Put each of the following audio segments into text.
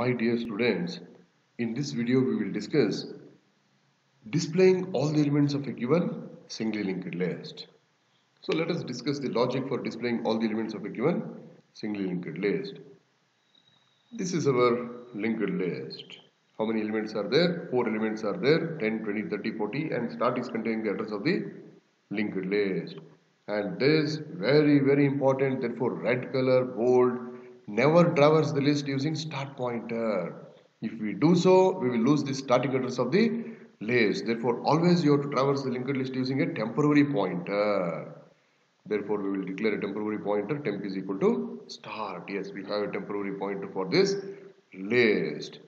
My dear students, in this video we will discuss displaying all the elements of a given singly linked list. So let us discuss the logic for displaying all the elements of a given singly linked list. This is our linked list. How many elements are there? 4 elements are there 10, 20, 30, 40 and start is containing the address of the linked list. And this very very important therefore red color bold never traverse the list using start pointer. If we do so, we will lose the starting address of the list. Therefore, always you have to traverse the linked list using a temporary pointer. Therefore, we will declare a temporary pointer temp is equal to start. Yes, we have a temporary pointer for this list.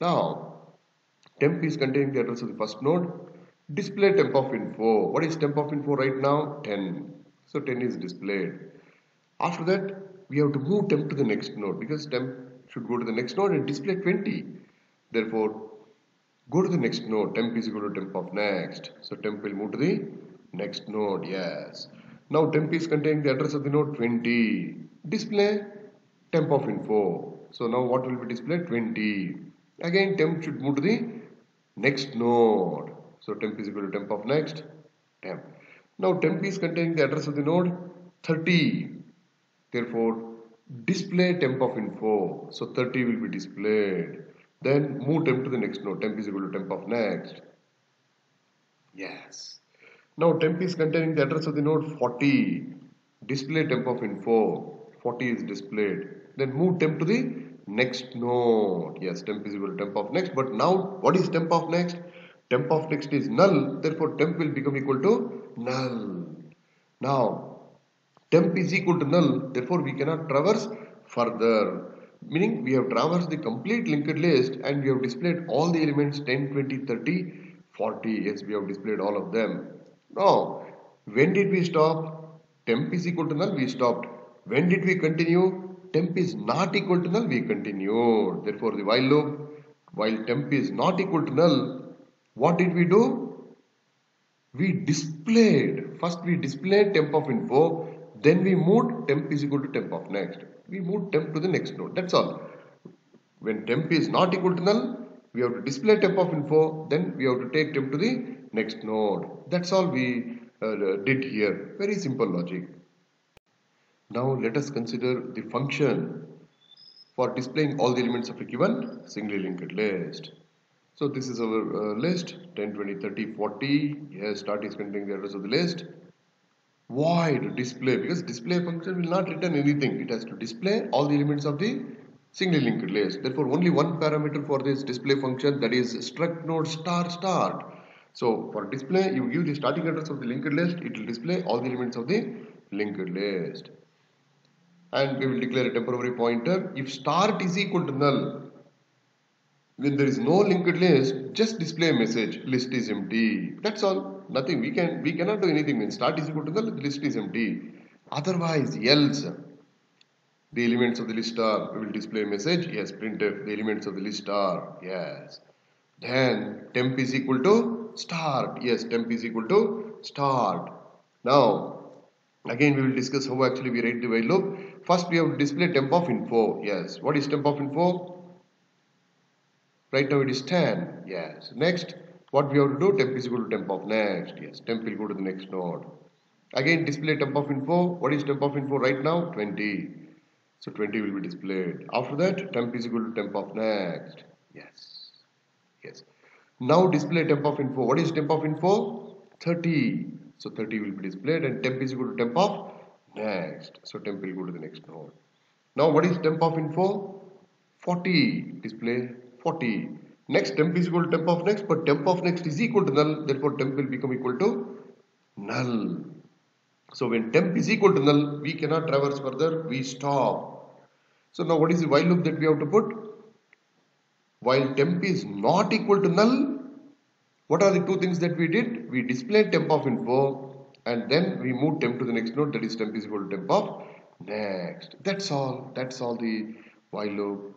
Now, temp is containing the address of the first node. Display temp of info. What is temp of info right now? 10. So 10 is displayed. After that, we have to move temp to the next node because temp should go to the next node and display 20. Therefore, go to the next node. Temp is equal to temp of next. So temp will move to the next node. Yes. Now temp is containing the address of the node 20. Display temp of info. So now what will be displayed? 20. Again temp should move to the next node. So temp is equal to temp of next temp. Now temp is containing the address of the node 30. Therefore, display temp of info. So 30 will be displayed. Then move temp to the next node. Temp is equal to temp of next. Yes. Now temp is containing the address of the node 40. Display temp of info. 40 is displayed. Then move temp to the next node. Yes, temp is equal to temp of next. But now what is temp of next? Temp of next is null. Therefore temp will become equal to null. Now temp is equal to null. Therefore we cannot traverse further. Meaning we have traversed the complete linked list and we have displayed all the elements 10 20 30 40 yes we have displayed all of them. Now when did we stop? Temp is equal to null we stopped. When did we continue? Temp is not equal to null we continued. Therefore the while loop while temp is not equal to null what did we do? We displayed. First we displayed temp of info then we moved temp is equal to temp of next. We moved temp to the next node. That's all. When temp is not equal to null, we have to display temp of info. Then we have to take temp to the next node. That's all we uh, did here. Very simple logic. Now let us consider the function for displaying all the elements of a given singly linked list. So this is our uh, list 10, 20, 30, 40. Yes, start is containing the address of the list void display? Because display function will not return anything. It has to display all the elements of the singly linked list therefore only one parameter for this display function that is struct node star start so for display you give the starting address of the linked list it will display all the elements of the linked list and we will declare a temporary pointer. If start is equal to null when there is no linked list just display a message list is empty. That's all. Nothing. We can we cannot do anything. When start is equal to the list is empty. Otherwise else the elements of the list are we will display a message. Yes printf the elements of the list are yes. Then temp is equal to start. Yes temp is equal to start. Now again we will discuss how actually we write the while loop. First we have to display temp of info. Yes. What is temp of info right now it is 10 yes. Next what we have to do temp is equal to temp of next. Yes temp will go to the next node. Again display temp of info. What is temp of info right now? 20 so 20 will be displayed. After that temp is equal to temp of next. Yes. Yes. Now display temp of info. What is temp of info? 30 so 30 will be displayed and temp is equal to temp of next. So temp will go to the next node. Now what is temp of info? 40 display 40 Next temp is equal to temp of next, but temp of next is equal to null, therefore temp will become equal to null. So when temp is equal to null, we cannot traverse further, we stop. So now what is the while loop that we have to put? While temp is not equal to null, what are the two things that we did? We displayed temp of info and then we moved temp to the next node that is temp is equal to temp of next. That's all. That's all the while loop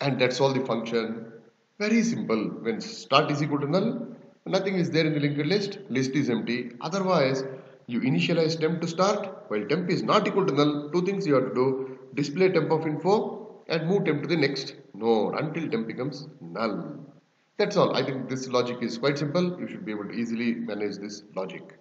and that's all the function very simple. When start is equal to null, nothing is there in the linked list. List is empty. Otherwise, you initialize temp to start. While temp is not equal to null, two things you have to do. Display temp of info and move temp to the next node until temp becomes null. That's all. I think this logic is quite simple. You should be able to easily manage this logic.